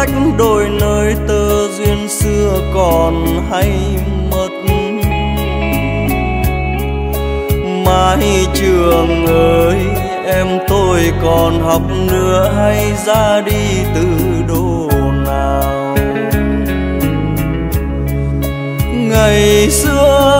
cách đôi nơi tơ duyên xưa còn hay mất. Mai trường ơi, em tôi còn học nữa hay ra đi từ đồ nào? Ngày xưa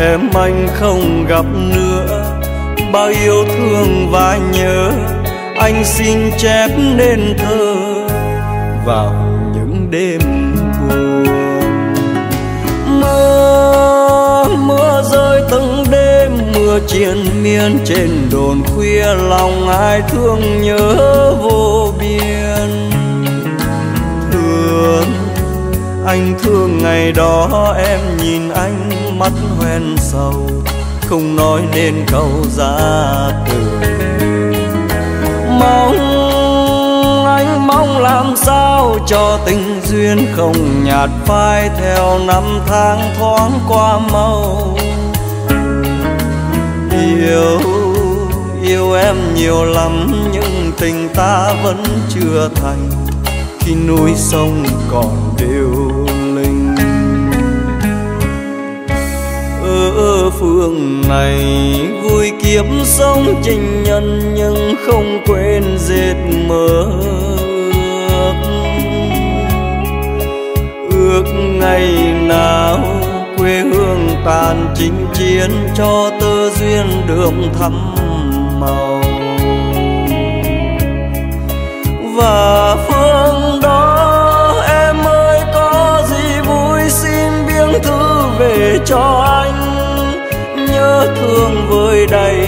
em anh không gặp nữa. Bao yêu thương và nhớ, anh xin chép nên thơ vào những đêm buồn. Mưa mưa rơi từng đêm, mưa triền miên trên đồn khuya, lòng ai thương nhớ vô biên. Thương, anh thương ngày đó, em nhìn anh mắt hoen sầu, không nói nên câu ra từ. Mong anh mong làm sao cho tình duyên không nhạt phai theo năm tháng thoáng qua mau. Yêu yêu em nhiều lắm nhưng tình ta vẫn chưa thành. Khi núi sông còn đều phương này, vui kiếp sống trình nhân nhưng không quên dệt mơ ước. Ước ngày nào quê hương tàn chinh chiến cho tơ duyên đường thắm màu. Và phương đó, em ơi, có gì vui xin biếng thư về cho anh nhớ thương vơi đầy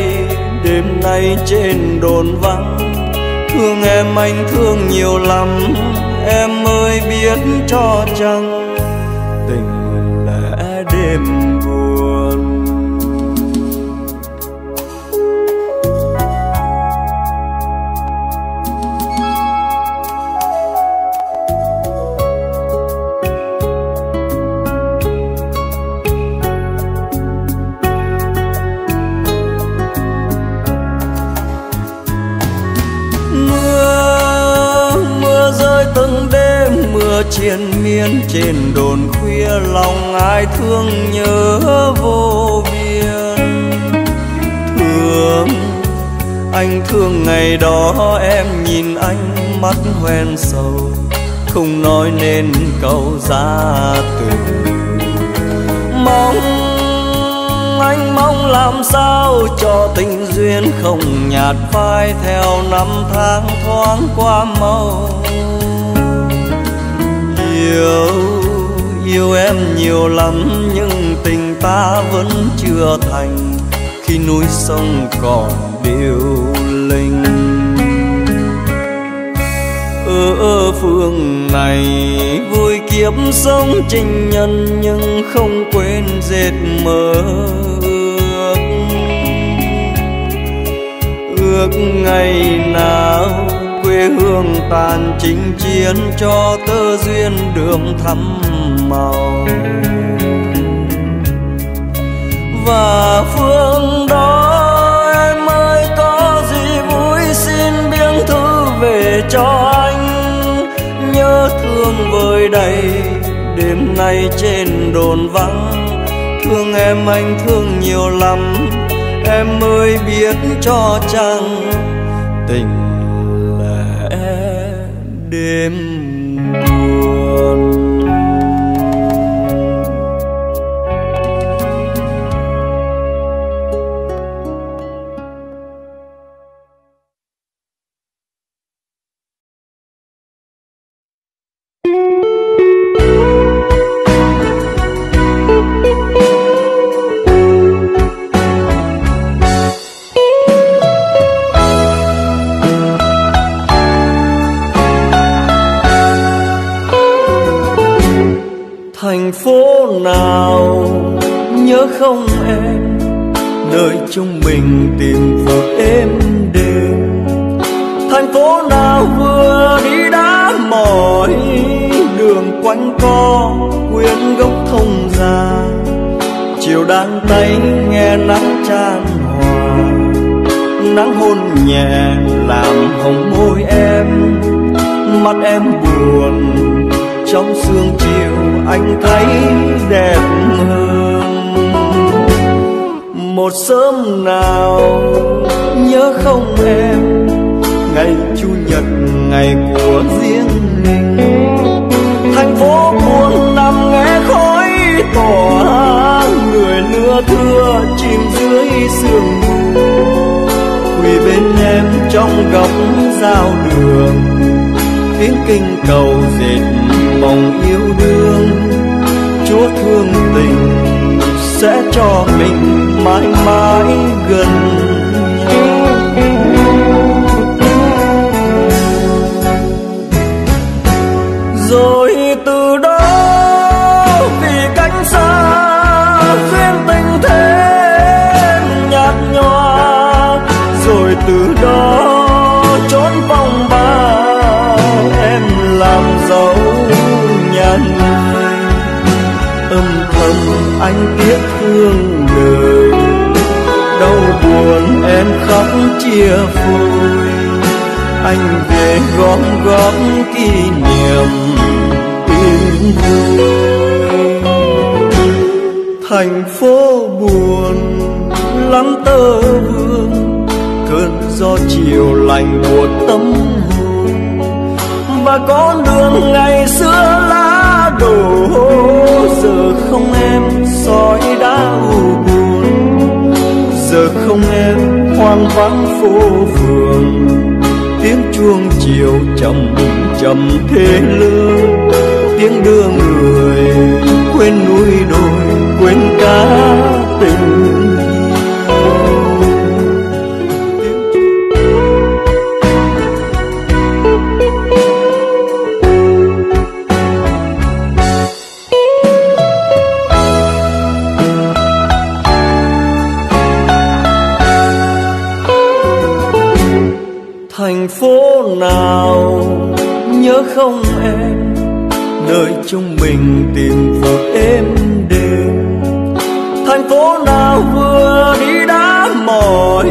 đêm nay trên đồn vắng. Thương em anh thương nhiều lắm, em ơi biết cho chăng. Tình lẽ đêm mưa triền miên trên đồn khuya, lòng ai thương nhớ vô biên. Thương anh thương ngày đó, em nhìn anh mắt hoen sầu, không nói nên câu ra từ. Mong anh mong làm sao cho tình duyên không nhạt phai theo năm tháng thoáng qua mau yêu yêu em nhiều lắm nhưng tình ta vẫn chưa thành. Khi núi sông còn điêu linh. Ở, phương này vui kiếp sống trình nhân nhưng không quên dệt mơ ước. Ước ngày nào quê hương tàn chinh chiến cho tơ duyên đường thắm màu. Và phương đó em ơi, có gì vui xin biếng thư về cho anh. Nhớ thương vơi đầy đêm nay trên đồn vắng. Thương em anh thương nhiều lắm, em ơi biết cho chăng tình đêm buồn. Mắt em buồn, trong sương chiều anh thấy đẹp hơn. Một sớm nào nhớ không em, ngày chủ nhật, ngày của riêng mình. Thành phố buồn nằm nghe khói tỏa, người lưa thưa chìm dưới sương mù. Quỳ bên em trong góc giao đường tiếng kinh cầu dệt mong yêu đương. Chúa thương tình sẽ cho mình mãi mãi gần. Dấu nhà người âm thầm anh tiếc thương đời đau buồn em khóc chia phôi. Anh về gom góp kỷ niệm yên vui. Thành phố buồn lắm tơ vương. Cơn gió chiều lành buồn tâm và con đường ngày xưa lá đổ giờ không em, soi đã u buồn. Giờ không em, hoang vắng phố phường. Tiếng chuông chiều chậm chậm thế lương. Tiếng đưa người quên núi đồi, quên cả tình chúng mình tìm phút êm đềm. Thành phố nào vừa đi đã mỏi,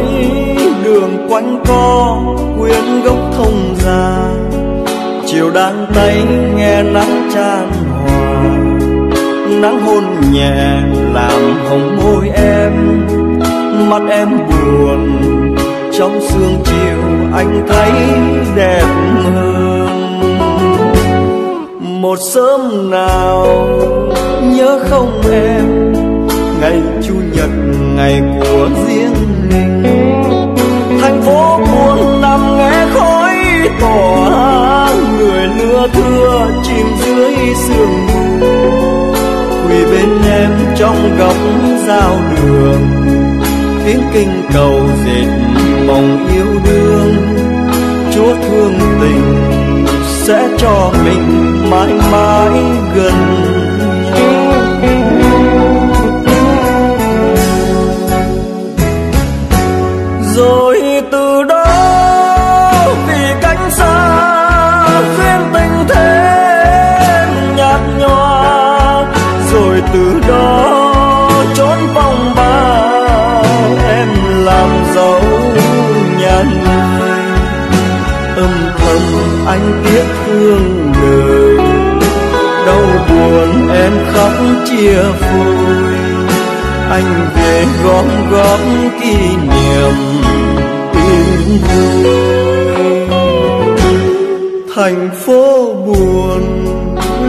đường quanh co, quyến gốc thông già chiều đang tay nghe nắng tràn hòa, nắng hôn nhẹ làm hồng môi em. Mắt em buồn, trong sương chiều anh thấy đẹp hơn một sớm nào. Nhớ không em, ngày chủ nhật, ngày của riêng mình. Thành phố buồn nằm nghe khói tỏa, người lưa thưa chìm dưới sương mù. Quỳ bên em trong góc giao đường, tiếng kinh cầu dệt mong yêu đương. Chúa thương tình sẽ cho mình mãi mãi gần. Rồi từ đó, vì cánh xa, duyên tình thêm nhạt nhòa. Rồi từ đó trốn vòng ba, em làm dấu nhà người anh tiếc thương đời đau buồn em khóc chia phôi. Anh về gom góp kỷ niệm tin vui thành phố buồn,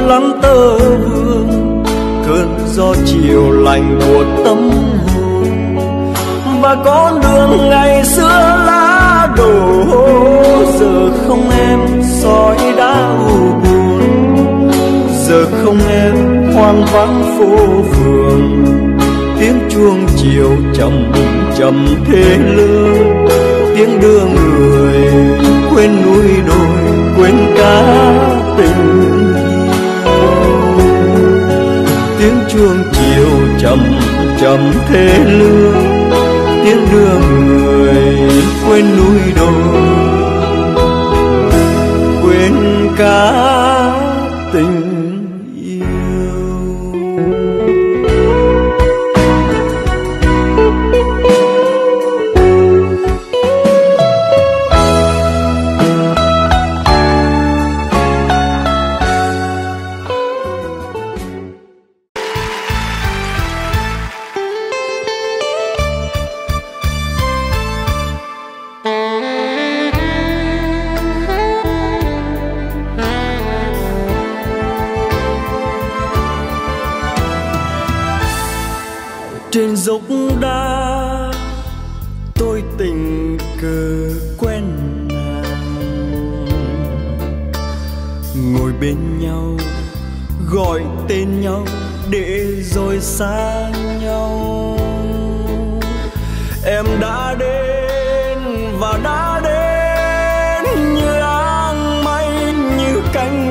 lắm tơ vương. Cơn gió chiều lạnh buốt tâm hồn. Và con đường ngày xưa lá đổ giờ không em, soi đã u buồn. Giờ không em, hoang vắng phố phường tiếng chuông chiều chậm chậm thế lương. Tiếng đưa người, quên núi đồi, quên cả tình. Tiếng chuông chiều chậm chậm thế lương. Tiếng đưa người, quên núi đồi quên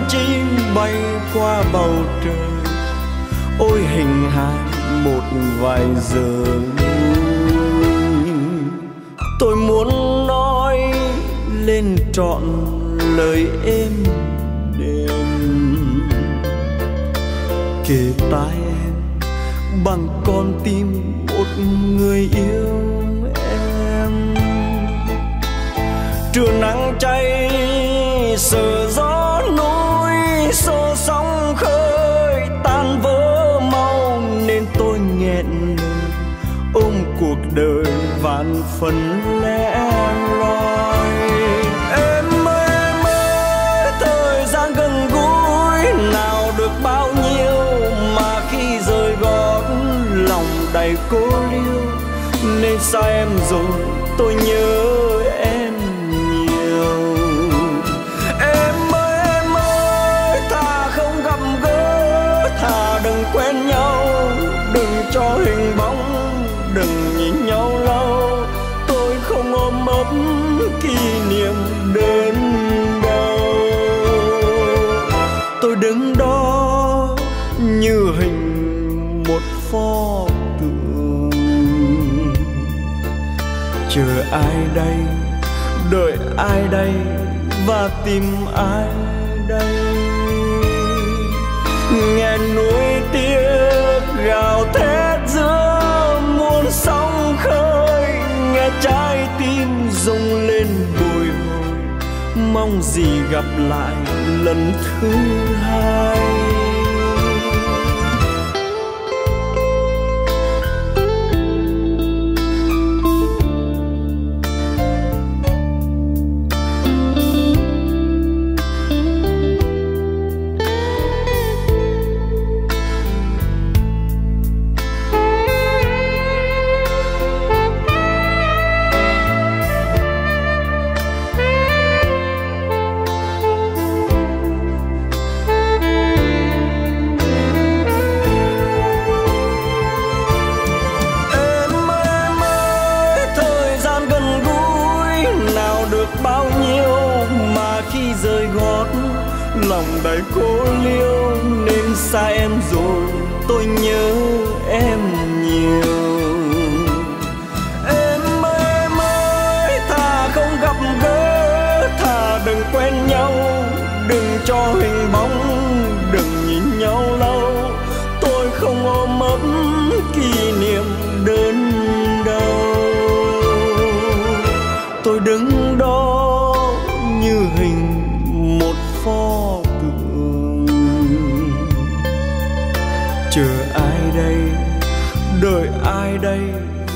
cánh chim bay qua bầu trời. Ôi, hình hài một vài giờ tôi muốn nói lên trọn lời êm đềm. Kề tai em bằng con tim một người yêu em. Trưa nắng cháy, sờ gió đời vạn phần lẽ loi em ơi em ơi, thời gian gần gũi nào được bao nhiêu mà khi rời gót lòng đầy cô liêu. Nên sao em rồi? Tôi nhớ em. Ai đây? Đợi ai đây và tìm ai đây? Nghe núi tiếc gào thét giữa muôn sóng khơi. Nghe trái tim rung lên bồi hồi. Mong gì gặp lại lần thứ hai?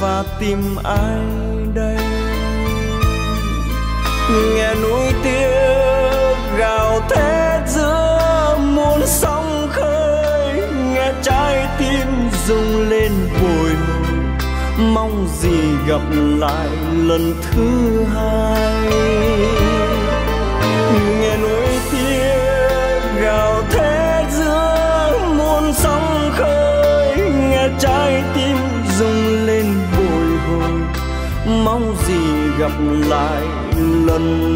Và tìm ai đây? Nghe núi tiếc gào thét giữa muôn sóng khơi, nghe trái tim rung lên bồi hồi mong gì gặp lại lần thứ hai. Nghe núi tiếc gào thét giữa muôn sóng khơi, nghe trái tim rung lên mong gì gặp lại lần.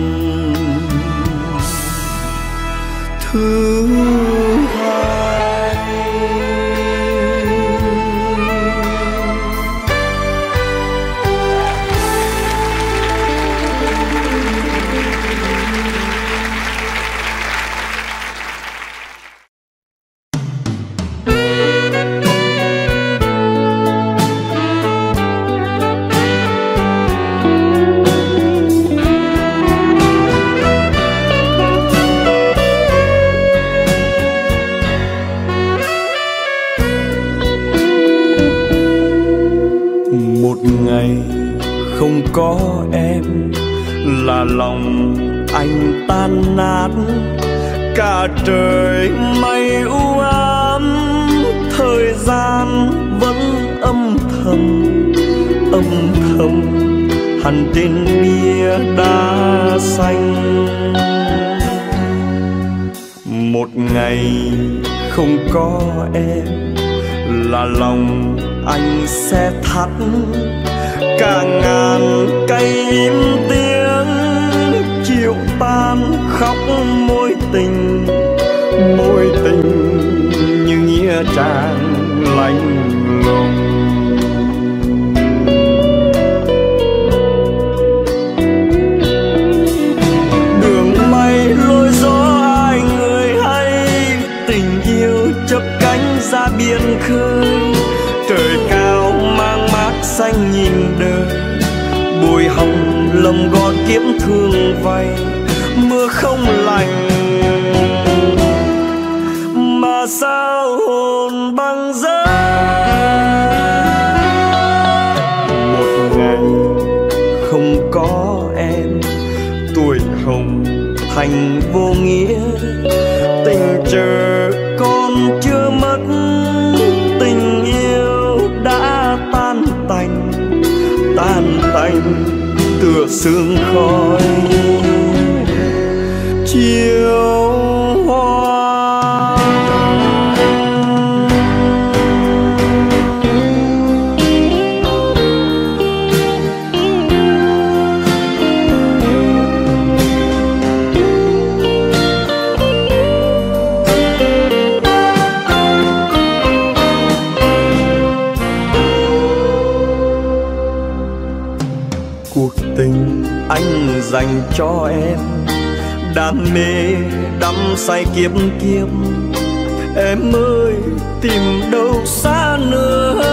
Thứ hai. Là lòng anh tan nát. Cả trời mây u ám, thời gian vẫn âm thầm âm thầm. Hằn trên bia đá xanh. Một ngày không có em, là lòng anh sẽ thắt. Cả ngàn cây im tiếng chiều tan khóc mối tình mối tình như nghĩa trang lạnh lùng. Đường mây lối gió ai người hay, tình yêu chập cánh ra biển khơi. Trời cao mang mát xanh nhìn kiếm thương vay, mưa không lành. Mà sao hồn băng giá một ngày không có em, tuổi hồng thành vô nghĩa. Sương khói. Cho em. Đam mê đắm say kiếp kiếp em ơi, tìm đâu xa nữa,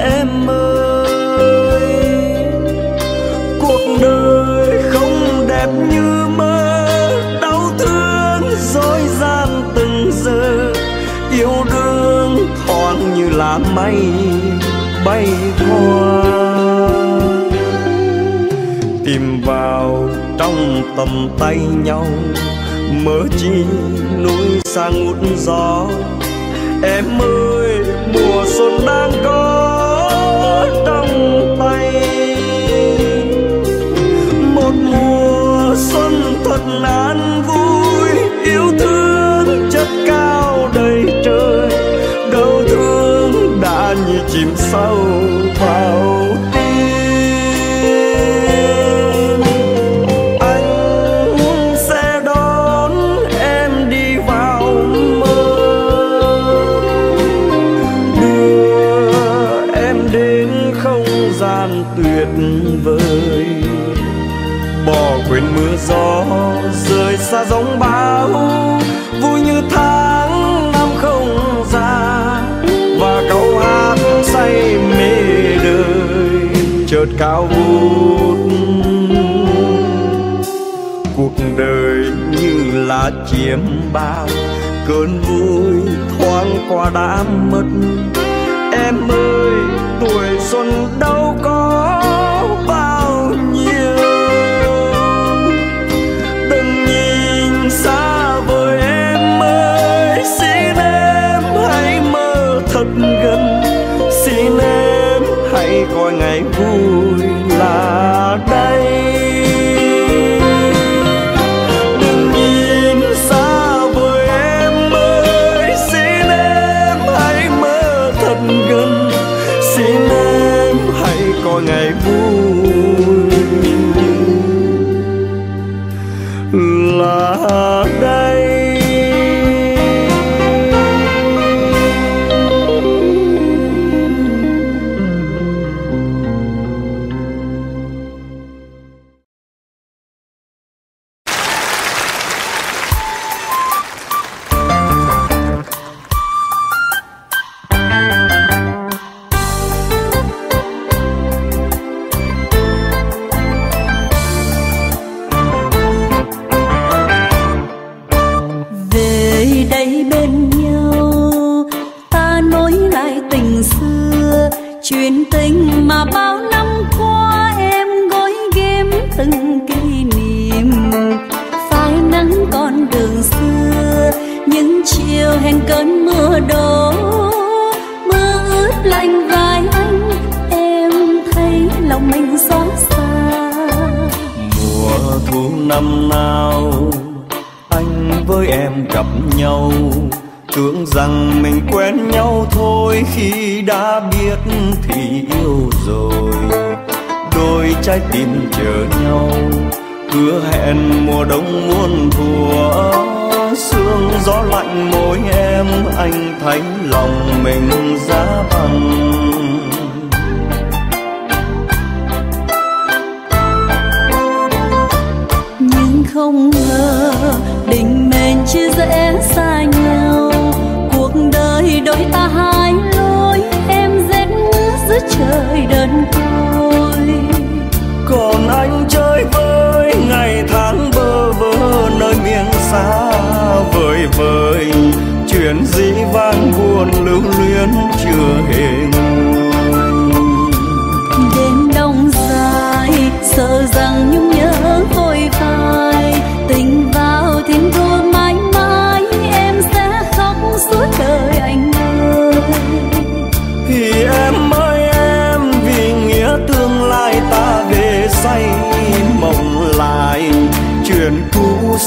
em ơi. Cuộc đời không đẹp như mơ, đau thương dối gian từng giờ. Yêu đương thoáng như là mây bay qua. Tìm vào trong tầm tay nhau. Mơ chi núi xa ngút gió. Em ơi, mùa xuân đang có trong tay. Một mùa xuân thật an vui, yêu thương chất cao đầy trời. Đau thương đã như chìm sâu là chiếm bao. Cơn vui thoáng qua đã mất. Em ơi, tuổi xuân đâu có bao nhiêu? Đừng nhìn xa vời em ơi. Xin em hãy mơ thật gần. Xin em hãy coi ngày vui. Chuyện tình mà bao năm qua em gói ghém từng kỷ niệm. Phai nắng con đường xưa, những chiều hẹn cơn mưa đổ. Mưa ướt lạnh vai anh, em thấy lòng mình xót xa. Mùa thu năm nào, anh với em gặp nhau tưởng rằng mình quen nhau thôi, khi đã biết thì yêu rồi. Đôi trái tim chờ nhau, hứa hẹn mùa đông muôn thuở. Sương gió lạnh môi em, anh thấy lòng mình giá bằng. Nhưng không ngờ, định mệnh chia rẽ xa xa vời vời. Chuyện dĩ vang buồn lưu luyến chưa hề ngờ.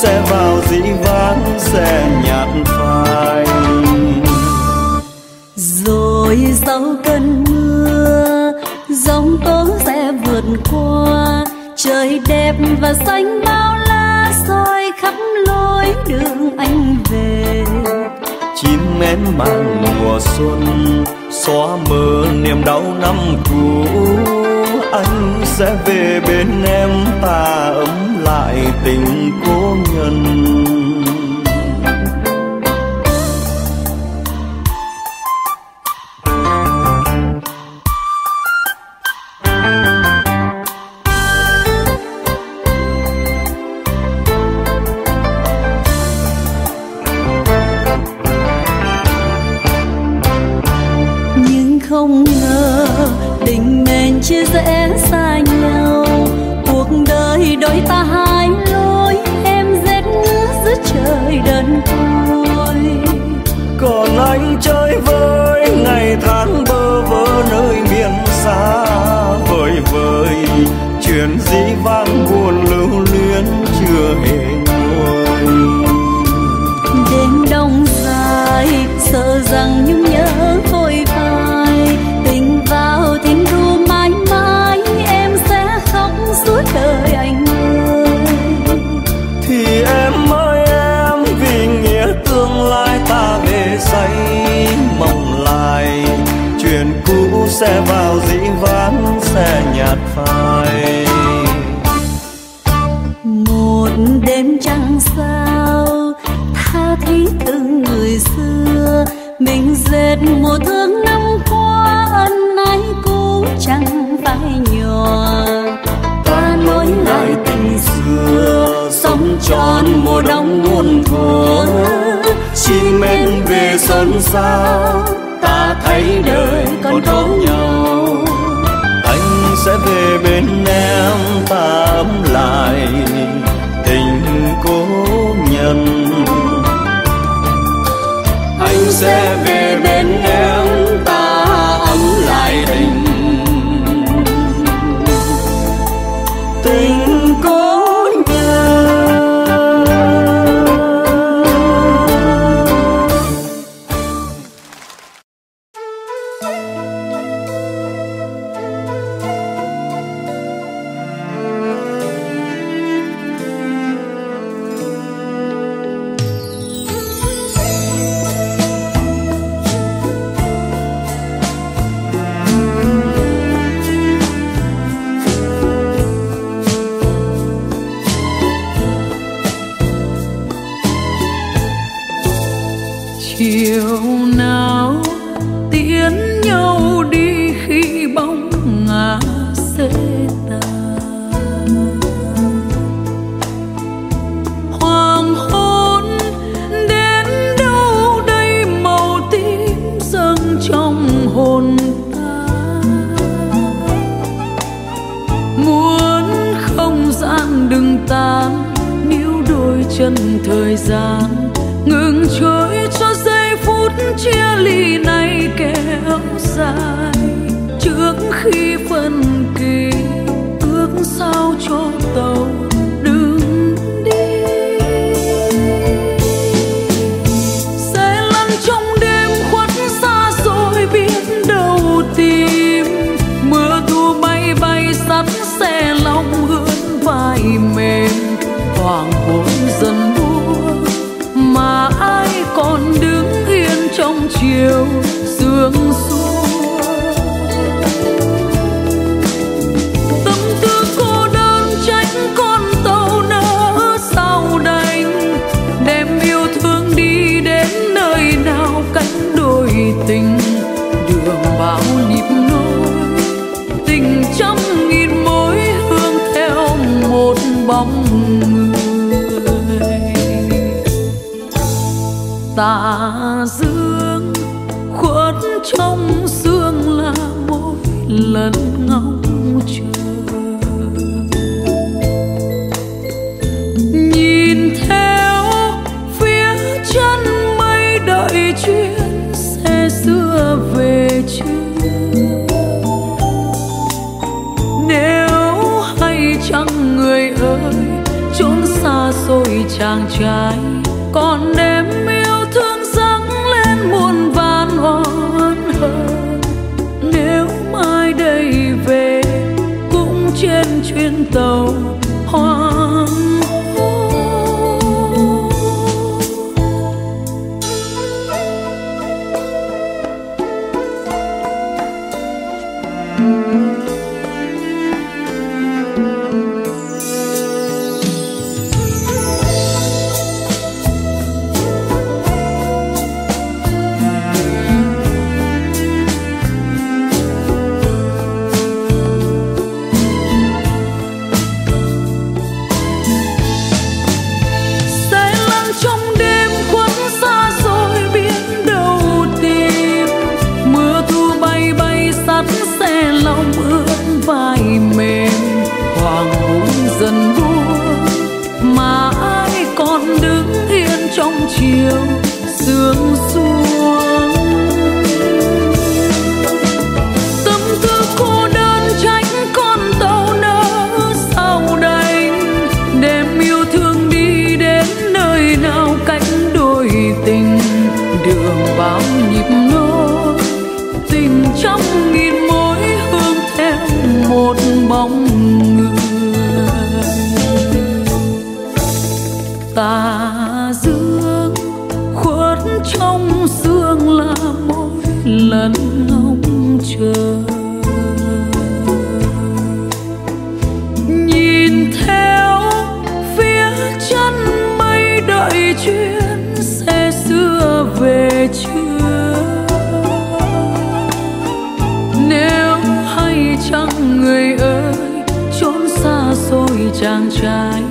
Sẽ vào dĩ vãng sẽ nhạt phai. Rồi sau cơn mưa giông tố sẽ vượt qua. Trời đẹp và xanh bao la soi khắp lối đường anh về. Chim én mang mùa xuân xóa mờ niềm đau năm cũ anh sẽ về bên em ta ấm lại tình cố nhân. Cũ vào dĩ vãng sẽ nhạt phai. Một đêm trăng sao, tha thiết từng người xưa. Mình dệt mùa thương năm qua, ân ái cũ chẳng phải nhỏ ta nối lại tình xưa, sống tròn mùa đông muôn thuở. Chim én về xuân sao ta thấy đời còn có nhau. anh sẽ về bên em ta ấm lại tình cố nhân. Anh sẽ về chiều nào tiến nhau đi khi bóng ngả xế tàn hoàng hôn đến đâu đây màu tím dâng trong hồn ta. Muốn không gian đừng tan, níu đôi chân thời gian, ngừng trôi phút chia ly này kéo dài. Trước khi phân kỳ ước sao cho tàu xa dương, khuất trong sương là mỗi lần ngóng chờ. Nhìn theo phía chân mây đợi chuyến xe xưa về chưa nếu hay chăng người ơi chốn xa xôi chàng trai, con chàng trai.